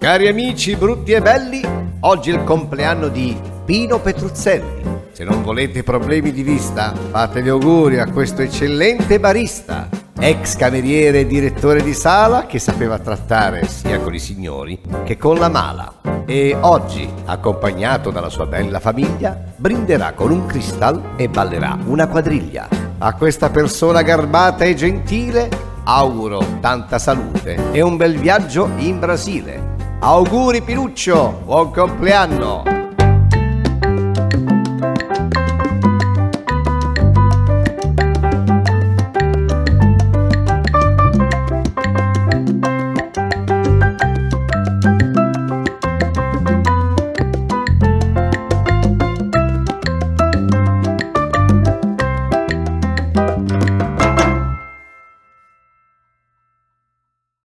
Cari amici brutti e belli, oggi è il compleanno di Pino Petruzzelli. Se non volete problemi di vista, fate gli auguri a questo eccellente barista, ex cameriere e direttore di sala che sapeva trattare sia con i signori che con la mala. E oggi, accompagnato dalla sua bella famiglia, brinderà con un cristal e ballerà una quadriglia. A questa persona garbata e gentile auguro tanta salute e un bel viaggio in Brasile. Auguri Pinuccio, buon compleanno!